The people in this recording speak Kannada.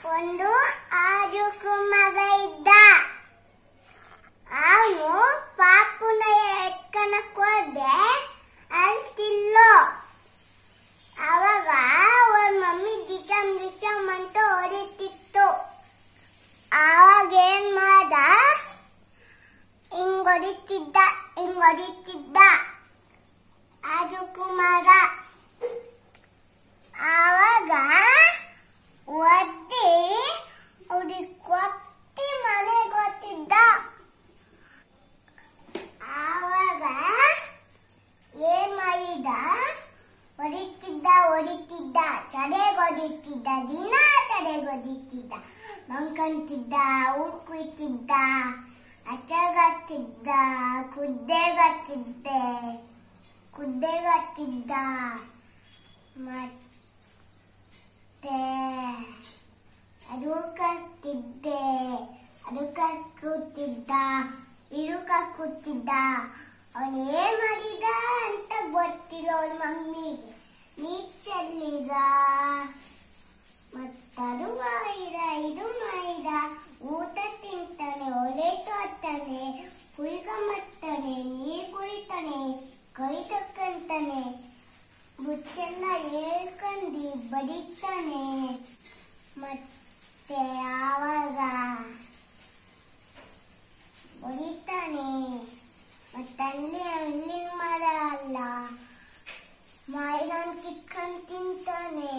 ಒಂದು ಮಗ ಇದ್ದ. ಅವನು ಪಾಪುನ ಎತ್ಕನ ಹೋದೆ ಅಲ್ತಿಲ್ಲೋ ಅವಾಗ ಅವ್ರ ಮಮ್ಮಿ ದಿಚಮ್ ದಿಚಮ್ ಅಂತ ಹೊಡಿತಿತ್ತು ಆವಾಗ ಏನ್ ಮಾಡ ಹಿಂಗ್ ಹೊಡಿತಿದ್ದ ಹಿಂಗ್ ಹೊಡಿತಿದ್ದ ಆಜುಕು ಮಗ ಆವಾಗ ಒದ್ದಿ ಅವ್ರಿಗೆ ಕೊಟ್ಟಿ ಮನೆ ಗೊತ್ತಿದ್ದ ಆವಾಗ ಏನ್ ಮಾಡಿದ? ಹೊಡಿತಿದ್ದ ಹೊಡಿತಿದ್ದ ಚಡೆ ಹೊಡಿತಿದ್ದ, ದಿನ ಚಡೆ ಹೊಡಿತಿದ್ದ, ಮಂಕಂತಿದ್ದ ಉಡ್ಕುಯ್ತಿದ್ದ ಅಚ್ಚಗತ್ತಿದ್ದ, ಕುದ್ದೆಗತ್ತಿದ್ದೆ. ಕುದ್ದೆಗತ್ತಿದ್ದ ಮತ್ತೆ ಅದು ಕತ್ತಿದ್ದೆ ಅದು ಕಕ್ಕುತ್ತಿದ್ದ ಇದು ಕೂತಿದ್ದ ಅವನು ಏನ್ ಮಾಡಿದ ಅಂತ ಗೊತ್ತಿಲ್ಲ ಅವನ ಮಮ್ಮಿಗೆ. ನೀಚಲ್ಲಿಗ ಬುಚ್ಚೆಲ್ಲ ಹೇಳ್ಕೊಂಡು ಬಡಿತಾನೆ ಮತ್ತೆ ಆವಾಗ ಬಡಿತಾನೆ ಮತ್ತಲ್ಲಿ ಅಲ್ಲಿ ಮರ ಅಲ್ಲ ಮಾಯಿನ ಕಿತ್ಕೊಂಡು ತಿಂತಾನೆ.